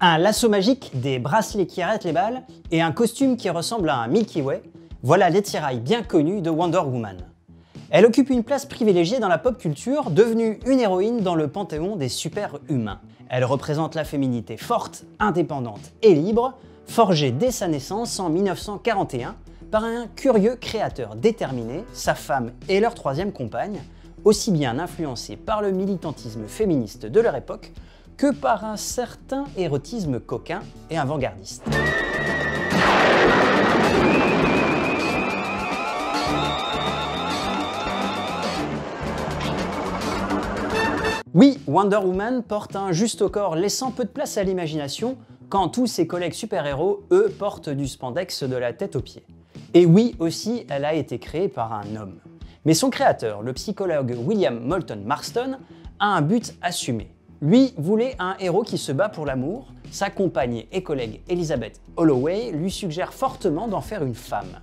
Un lasso magique, des bracelets qui arrêtent les balles et un costume qui ressemble à un Milky Way, voilà l'étirail bien connu de Wonder Woman. Elle occupe une place privilégiée dans la pop culture, devenue une héroïne dans le panthéon des super-humains. Elle représente la féminité forte, indépendante et libre, forgée dès sa naissance en 1941 par un curieux créateur déterminé, sa femme et leur troisième compagne, aussi bien influencés par le militantisme féministe de leur époque que par un certain érotisme coquin et avant-gardiste. Oui, Wonder Woman porte un juste au corps laissant peu de place à l'imagination, quand tous ses collègues super-héros, eux, portent du spandex de la tête aux pieds. Et oui aussi, elle a été créée par un homme. Mais son créateur, le psychologue William Moulton Marston, a un but assumé. Lui voulait un héros qui se bat pour l'amour, sa compagne et collègue Elizabeth Holloway lui suggère fortement d'en faire une femme.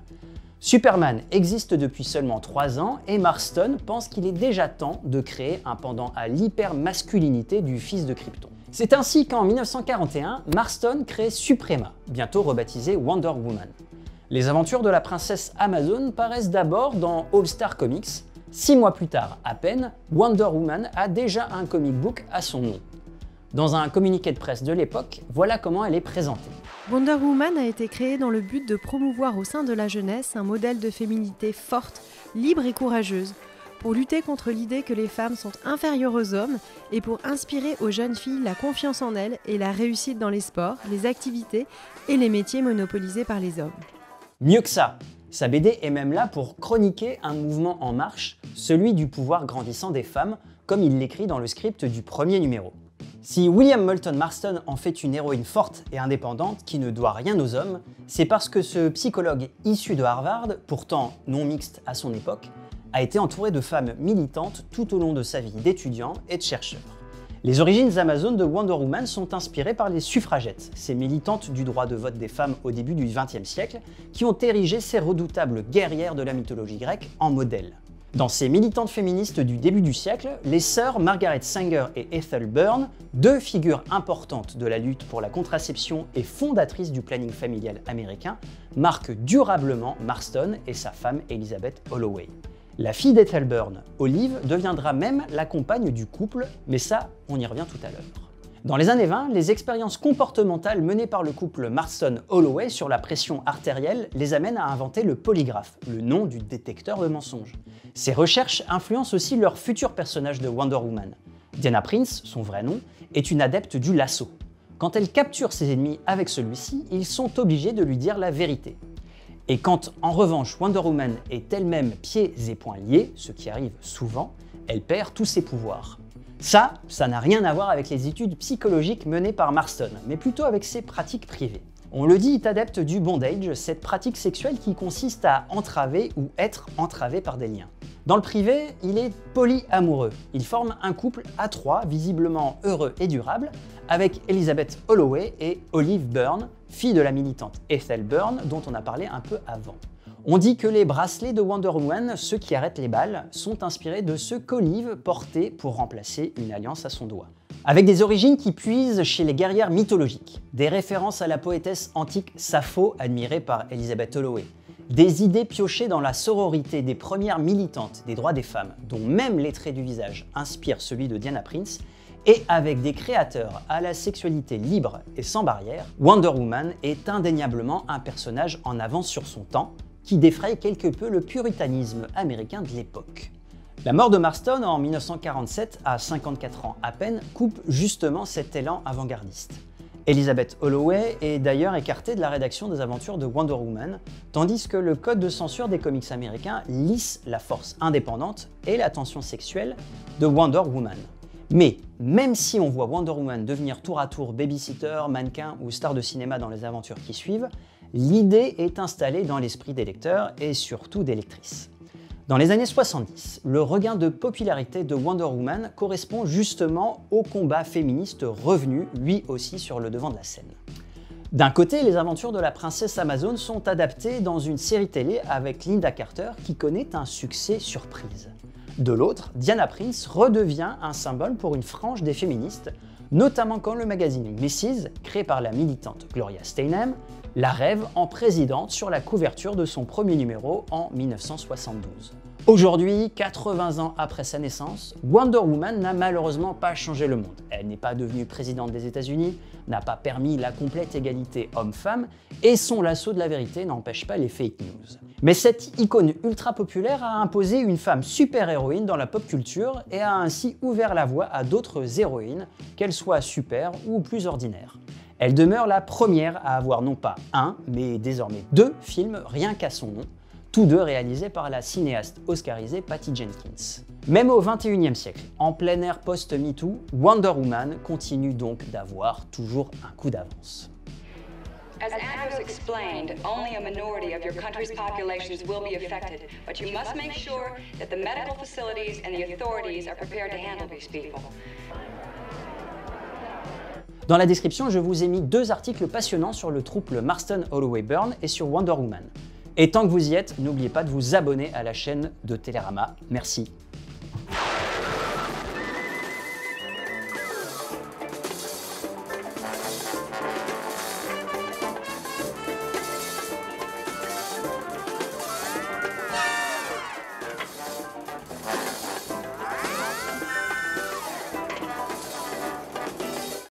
Superman existe depuis seulement 3 ans et Marston pense qu'il est déjà temps de créer un pendant à l'hyper-masculinité du fils de Krypton. C'est ainsi qu'en 1941, Marston crée Suprema, bientôt rebaptisé Wonder Woman. Les aventures de la princesse Amazon paraissent d'abord dans All Star Comics. Six mois plus tard, à peine, Wonder Woman a déjà un comic book à son nom. Dans un communiqué de presse de l'époque, voilà comment elle est présentée. Wonder Woman a été créée dans le but de promouvoir au sein de la jeunesse un modèle de féminité forte, libre et courageuse, pour lutter contre l'idée que les femmes sont inférieures aux hommes et pour inspirer aux jeunes filles la confiance en elles et la réussite dans les sports, les activités et les métiers monopolisés par les hommes. Mieux que ça, sa BD est même là pour chroniquer un mouvement en marche, celui du pouvoir grandissant des femmes, comme il l'écrit dans le script du premier numéro. Si William Moulton Marston en fait une héroïne forte et indépendante qui ne doit rien aux hommes, c'est parce que ce psychologue issu de Harvard, pourtant non mixte à son époque, a été entouré de femmes militantes tout au long de sa vie d'étudiant et de chercheur. Les origines amazones de Wonder Woman sont inspirées par les suffragettes, ces militantes du droit de vote des femmes au début du XXe siècle, qui ont érigé ces redoutables guerrières de la mythologie grecque en modèle. Dans ces militantes féministes du début du siècle, les sœurs Margaret Sanger et Ethel Byrne, deux figures importantes de la lutte pour la contraception et fondatrices du planning familial américain, marquent durablement Marston et sa femme Elizabeth Holloway. La fille d'Ethelburn, Olive, deviendra même la compagne du couple, mais ça, on y revient tout à l'heure. Dans les années 20, les expériences comportementales menées par le couple Marston-Holloway sur la pression artérielle les amènent à inventer le polygraphe, le nom du détecteur de mensonges. Ces recherches influencent aussi leur futur personnage de Wonder Woman. Diana Prince, son vrai nom, est une adepte du lasso. Quand elle capture ses ennemis avec celui-ci, ils sont obligés de lui dire la vérité. Et quand, en revanche, Wonder Woman est elle-même pieds et poings liés, ce qui arrive souvent, elle perd tous ses pouvoirs. Ça, ça n'a rien à voir avec les études psychologiques menées par Marston, mais plutôt avec ses pratiques privées. On le dit, est adepte du bondage, cette pratique sexuelle qui consiste à entraver ou être entravé par des liens. Dans le privé, il est polyamoureux. Il forme un couple à trois, visiblement heureux et durable, avec Elizabeth Holloway et Olive Byrne, fille de la militante Ethel Byrne dont on a parlé un peu avant. On dit que les bracelets de Wonder Woman, ceux qui arrêtent les balles, sont inspirés de ceux qu'Olive portait pour remplacer une alliance à son doigt. Avec des origines qui puisent chez les guerrières mythologiques, des références à la poétesse antique Sappho admirée par Elizabeth Holloway, des idées piochées dans la sororité des premières militantes des droits des femmes, dont même les traits du visage inspirent celui de Diana Prince, et avec des créateurs à la sexualité libre et sans barrière, Wonder Woman est indéniablement un personnage en avance sur son temps, qui défraye quelque peu le puritanisme américain de l'époque. La mort de Marston en 1947, à 54 ans à peine, coupe justement cet élan avant-gardiste. Elizabeth Holloway est d'ailleurs écartée de la rédaction des aventures de Wonder Woman, tandis que le code de censure des comics américains lisse la force indépendante et la tension sexuelle de Wonder Woman. Mais même si on voit Wonder Woman devenir tour à tour babysitter, mannequin ou star de cinéma dans les aventures qui suivent, l'idée est installée dans l'esprit des lecteurs et surtout des lectrices. Dans les années 70, le regain de popularité de Wonder Woman correspond justement au combat féministe revenu lui aussi sur le devant de la scène. D'un côté, les aventures de la princesse Amazon sont adaptées dans une série télé avec Linda Carter qui connaît un succès surprise. De l'autre, Diana Prince redevient un symbole pour une frange des féministes, notamment quand le magazine Mrs., créé par la militante Gloria Steinem, la rêve en présidente sur la couverture de son premier numéro en 1972. Aujourd'hui, 80 ans après sa naissance, Wonder Woman n'a malheureusement pas changé le monde. Elle n'est pas devenue présidente des États-Unis, n'a pas permis la complète égalité homme-femme, et son lasso de la vérité n'empêche pas les fake news. Mais cette icône ultra populaire a imposé une femme super-héroïne dans la pop culture et a ainsi ouvert la voie à d'autres héroïnes, qu'elles soient super ou plus ordinaires. Elle demeure la première à avoir non pas un, mais désormais deux films rien qu'à son nom, tous deux réalisés par la cinéaste oscarisée Patty Jenkins. Même au XXIe siècle, en plein air post-MeToo, Wonder Woman continue donc d'avoir toujours un coup d'avance. As Andrews explained, only a minority of your country's populations will be affected, but you must make sure that the medical facilities and the authorities are prepared to handle these people. Dans la description, je vous ai mis deux articles passionnants sur le trouble Marston Holloway Burn et sur Wonder Woman. Et tant que vous y êtes, n'oubliez pas de vous abonner à la chaîne de Télérama. Merci.